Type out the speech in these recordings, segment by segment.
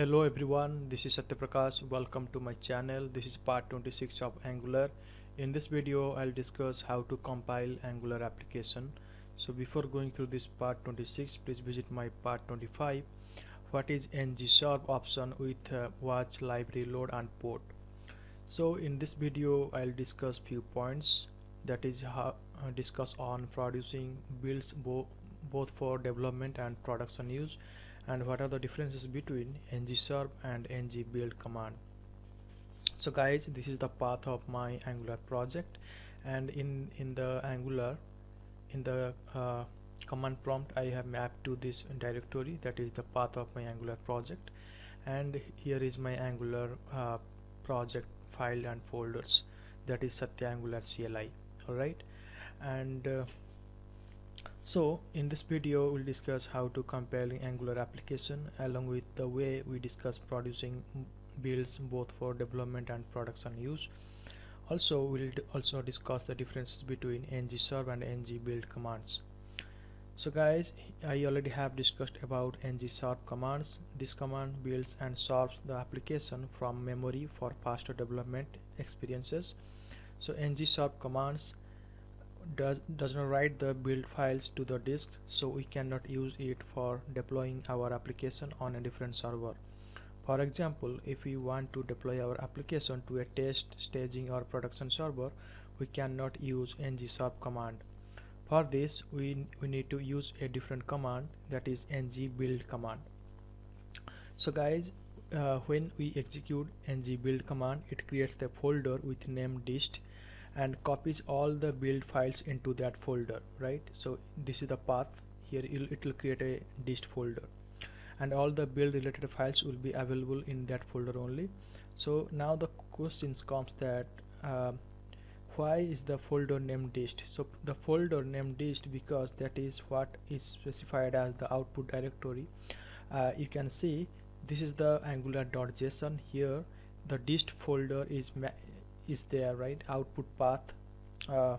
Hello everyone, this is Satyaprakash. Welcome to my channel. This is part 26 of Angular. In this video, I'll discuss how to compile Angular application. So before going through this part 26, please visit my part 25. What is ng-serve option with uh, watch, library, load and port. So in this video, I'll discuss few points that is how uh, discuss on producing builds bo both for development and production use and what are the differences between ng-serve and ng-build command. So guys this is the path of my angular project and in in the angular in the uh, command prompt I have mapped to this directory that is the path of my angular project and here is my angular uh, project file and folders that is satya angular CLI alright? And uh, so in this video we'll discuss how to compile angular application along with the way we discuss producing builds both for development and production use. Also we'll also discuss the differences between ng-serve and ng-build commands. So guys I already have discussed about ng-serve commands. This command builds and sharps the application from memory for faster development experiences. So ng-serve commands does does not write the build files to the disk so we cannot use it for deploying our application on a different server. For example if we want to deploy our application to a test staging or production server we cannot use ng-serve command. For this we, we need to use a different command that is ng-build command. So guys uh, when we execute ng-build command it creates the folder with name dist and copies all the build files into that folder right? So this is the path. Here it will create a dist folder. And all the build related files will be available in that folder only. So now the questions comes that uh, why is the folder named dist so the folder named dist because that is what is specified as the output directory. Uh, you can see this is the angular.json here the dist folder is is there right? Output path. Uh,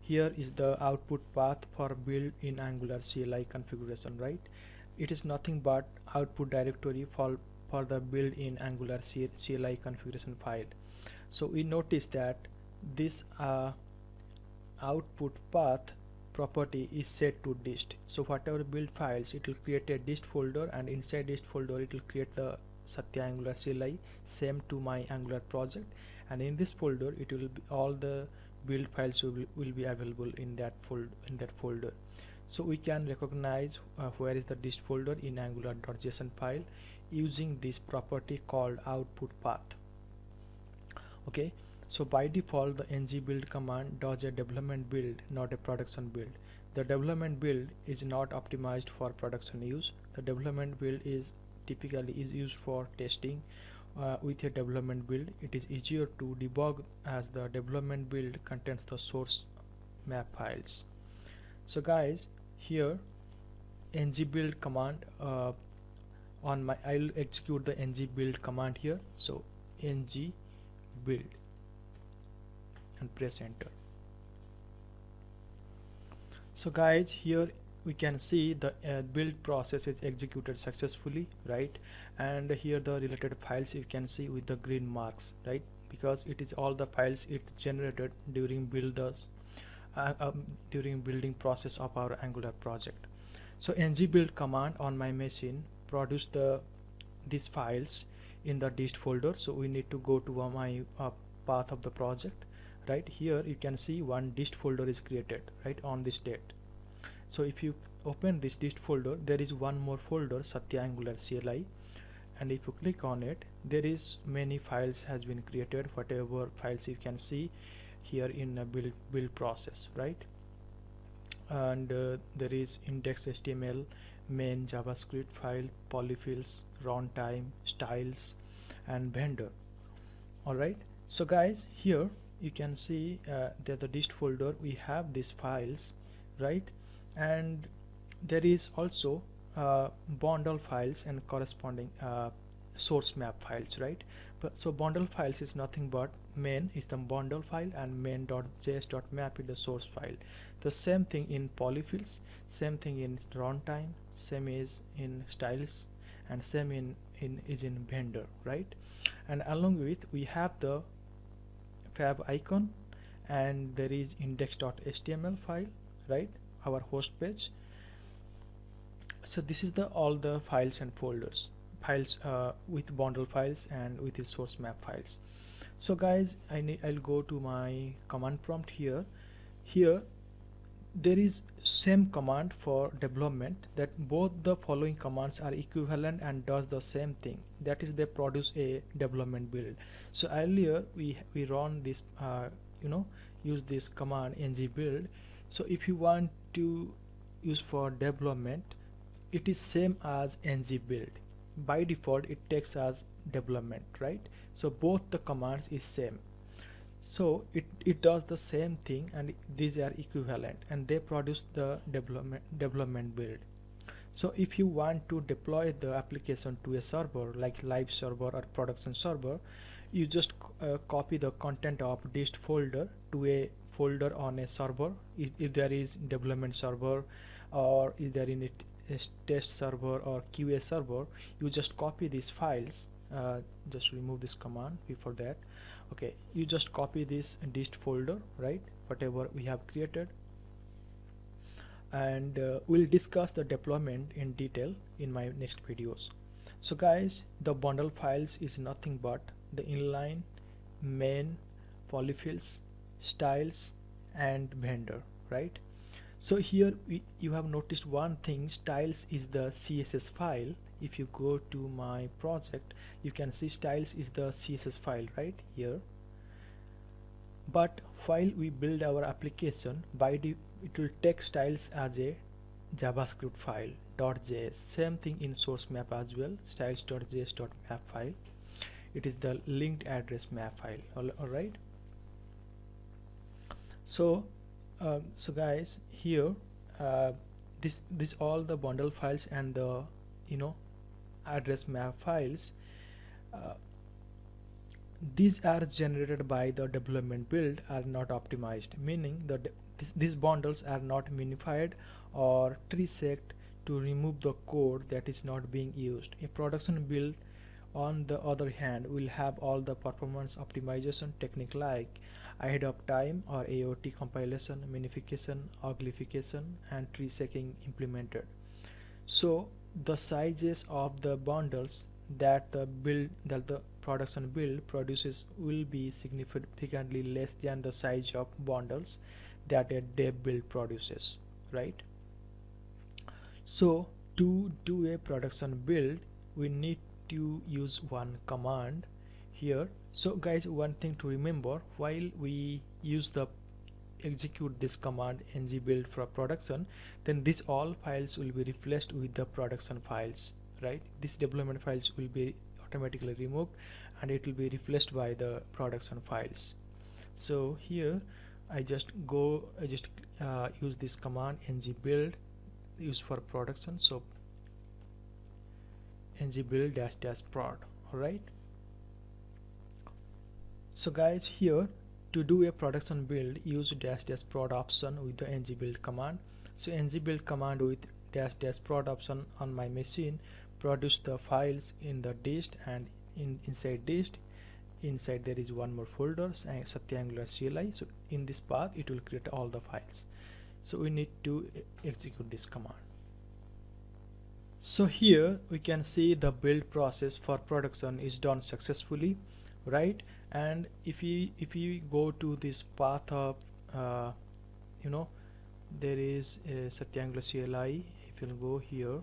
here is the output path for build in angular CLI configuration right? It is nothing but output directory for for the build in angular CLI configuration file. So we notice that this uh, output path property is set to dist. So whatever build files it will create a dist folder and inside dist folder it will create the satya angular CLI same to my angular project. And in this folder it will be all the build files will, will be available in that in that folder. So we can recognize uh, where is the dist folder in angular.json file using this property called output path. Okay so by default the ng build command does a development build not a production build. The development build is not optimized for production use. The development build is typically is used for testing uh, with a development build. It is easier to debug as the development build contains the source map files. So guys here ng build command uh, on my I'll execute the ng build command here. So ng build and press enter. So guys here we can see the uh, build process is executed successfully right? And here the related files you can see with the green marks right? Because it is all the files it generated during builders uh, um, during building process of our angular project. So ng build command on my machine produce the these files in the dist folder. So we need to go to uh, my uh, path of the project right? Here you can see one dist folder is created right on this date so if you open this dist folder there is one more folder satya angular cli and if you click on it there is many files has been created whatever files you can see here in a build build process right? And uh, there is index.html main javascript file polyfills runtime styles and vendor. Alright so guys here you can see uh, that the dist folder we have these files right and there is also uh, bundle files and corresponding uh, source map files right? But so bundle files is nothing but main is the bundle file and main.js.map is the source file. The same thing in polyfills same thing in runtime same is in styles and same in in is in vendor right? And along with we have the favicon and there is index.html file right our host page. So this is the all the files and folders files uh, with bundle files and with the source map files. So guys I I'll go to my command prompt here. Here there is same command for development that both the following commands are equivalent and does the same thing. That is they produce a development build. So earlier we we run this uh, you know use this command ng build. So if you want to use for development it is same as ng build. By default it takes as development right? So both the commands is same. So it, it does the same thing and these are equivalent and they produce the development development build. So if you want to deploy the application to a server like live server or production server you just uh, copy the content of dist folder to a folder on a server. If, if there is development server or if there in it is test server or QA server you just copy these files uh, just remove this command before that. Okay you just copy this dist folder right whatever we have created. And uh, we'll discuss the deployment in detail in my next videos. So guys the bundle files is nothing but the inline main polyfills styles and vendor right? So here we, you have noticed one thing styles is the css file. If you go to my project you can see styles is the css file right here. But while we build our application by the it will take styles as a javascript file .js same thing in source map as well styles.js.map file. It is the linked address map file all, all right so uh, so guys here uh, this this all the bundle files and the you know address map files uh, these are generated by the development build are not optimized. Meaning that th these bundles are not minified or tree sect to remove the code that is not being used. A production build on the other hand will have all the performance optimization technique like ahead of time or AOT compilation, minification, uglification and tree shaking implemented. So the sizes of the bundles that the build that the production build produces will be significantly less than the size of bundles that a dev build produces right so to do a production build we need to use one command here. So guys one thing to remember while we use the execute this command ng build for production then this all files will be replaced with the production files right? These development files will be automatically removed and it will be replaced by the production files. So here I just go I just uh, use this command ng build use for production. So ng build dash dash prod alright so guys here to do a production build use dash dash prod option with the ng build command. So ng build command with dash dash prod option on my machine produce the files in the dist and in inside dist inside there is one more folder eh, Satya Angular CLI so in this path it will create all the files. So we need to execute this command. So here we can see the build process for production is done successfully right and if you if we go to this path of uh, you know there is a Satya Angular CLI if you go here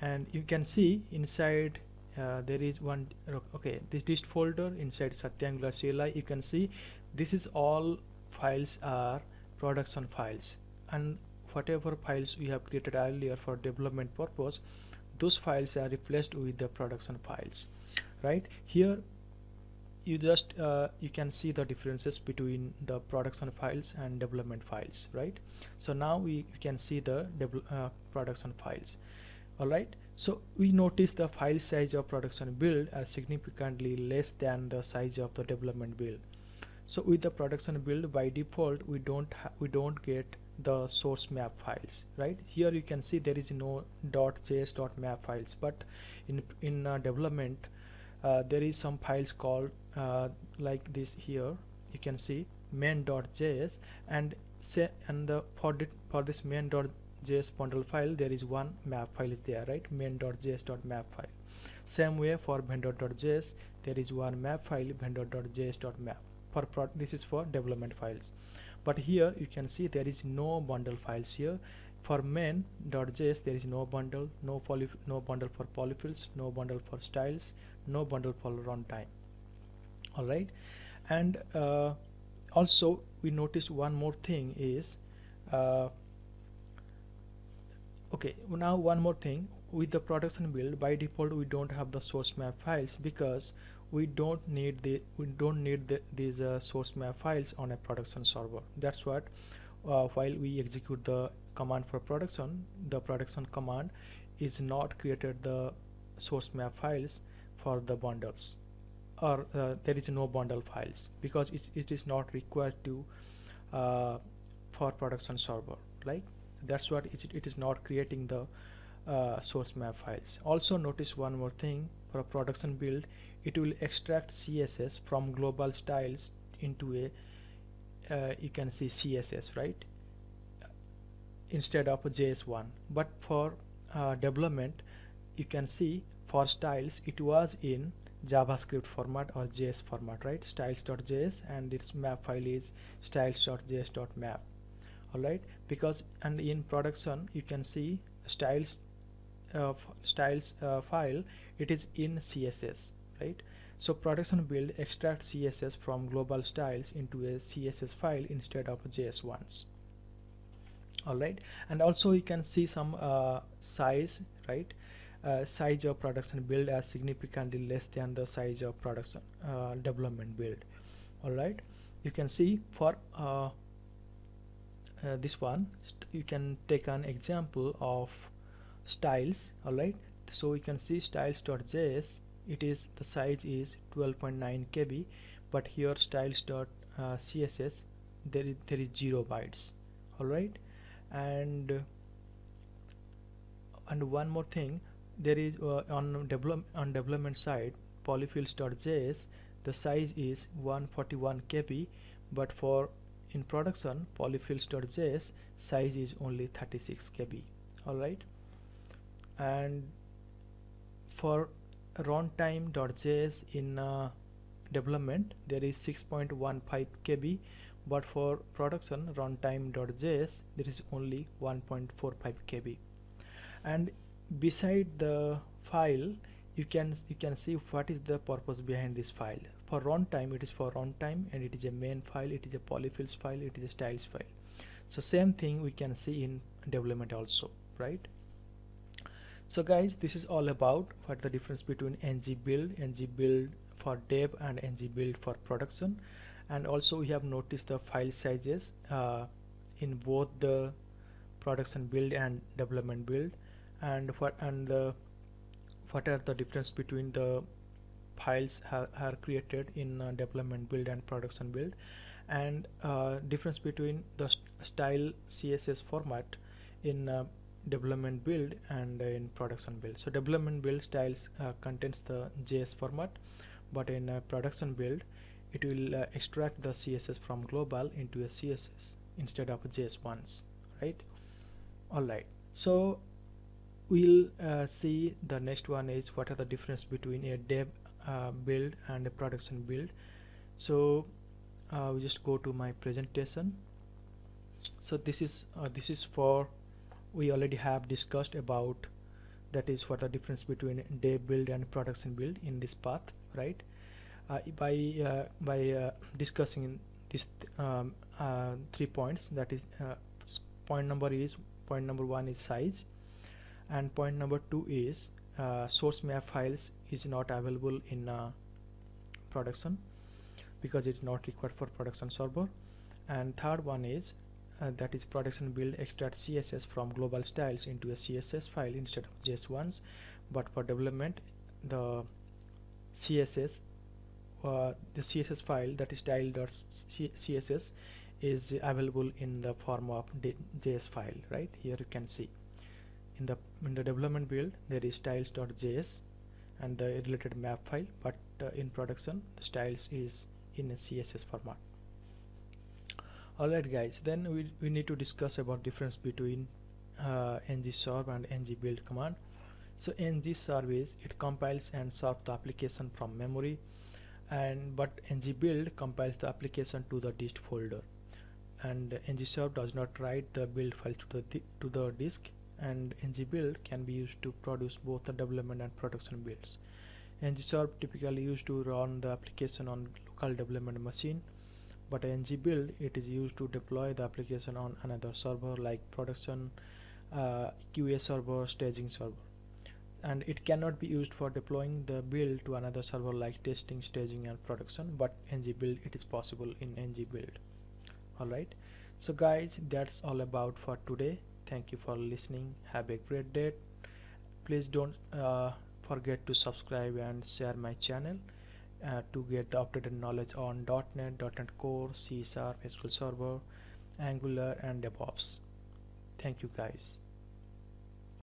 and you can see inside uh, there is one okay this dist folder inside Satya Angular CLI you can see this is all files are production files. And whatever files we have created earlier for development purpose those files are replaced with the production files right? Here you just uh, you can see the differences between the production files and development files right? So now we can see the uh, production files. Alright so we notice the file size of production build are significantly less than the size of the development build. So with the production build by default we don't we don't get the source map files right? Here you can see there is no .js .map files but in in uh, development uh, there is some files called uh, like this here you can see main.js and say and the for, for this main.js bundle file there is one map file is there right? main.js.map file. Same way for vendor.js there is one map file vendor.js.map for this is for development files. But here you can see there is no bundle files here for main.js there is no bundle no poly no bundle for polyfills no bundle for styles no bundle for runtime. All right? And uh, also we noticed one more thing is uh, okay now one more thing. With the production build by default we don't have the source map files because we don't need the we don't need the, these uh, source map files on a production server. That's what uh, while we execute the command for production. The production command is not created the source map files for the bundles or uh, there is no bundle files because it, it is not required to uh, for production server like that's what it, it is not creating the uh, source map files. Also notice one more thing. For a production build it will extract css from global styles into a uh, you can see css right instead of js1 but for uh, development you can see for styles it was in javascript format or js format right? Styles.js and its map file is styles.js.map alright? Because and in production you can see styles uh, styles uh, file it is in css right? So production build extract css from global styles into a css file instead of js ones alright and also you can see some uh, size right? Uh, size of production build as significantly less than the size of production uh, development build. Alright you can see for uh, uh this one you can take an example of styles. Alright so you can see styles.js it is the size is 12.9 KB but here styles.css uh, there is there is 0 bytes. Alright and and one more thing there is uh, on develop on development side polyfills.js the size is 141 KB but for in production polyfills.js size is only 36 KB. Alright? And for runtime.js in uh, development there is 6.15 KB but for production runtime.js there is only 1.45 KB. And beside the file you can you can see what is the purpose behind this file. For runtime it is for runtime and it is a main file it is a polyfills file it is a styles file. So same thing we can see in development also right? So guys this is all about what the difference between ng build ng build for dev and ng build for production and also we have noticed the file sizes uh, in both the production build and development build. And what and the what are the difference between the files are created in uh, development build and production build? And uh, difference between the st style css format in uh, development build and in production build. So development build styles uh, contains the js format but in uh, production build it will uh, extract the css from global into a css instead of js ones right? All right. So we'll uh, see the next one is what are the difference between a dev uh, build and a production build. So uh, we just go to my presentation. So this is uh, this is for we already have discussed about that is what the difference between dev build and production build in this path right by uh, by discussing these um, three points. That is point number is point number one is size and point number two is uh, source map files is not available in uh, production because it's not required for production server. And third one is uh, that is production build extract css from global styles into a css file instead of js ones but for development the css uh, the css file that is style.css is available in the form of JS file right? Here you can see. In the in the development build there is styles.js and the related map file but uh, in production the styles is in a CSS format. Alright guys then we, we need to discuss about difference between uh, ngserve and ng-build command. So ngserve is it compiles and serves the application from memory and but ng-build compiles the application to the dist folder. And ng-serve does not write the build file to the to the disk and ng-build can be used to produce both the development and production builds. ng-serve typically used to run the application on local development machine but ng-build it is used to deploy the application on another server like production uh, QA server staging server and it cannot be used for deploying the build to another server like testing staging and production but ng build it is possible in ng build. Alright so guys that's all about for today. Thank you for listening. Have a great day. Please don't uh, forget to subscribe and share my channel uh, to get the updated knowledge on .NET, .NET Core, C Sharp, SQL Server, Angular and DevOps. Thank you guys.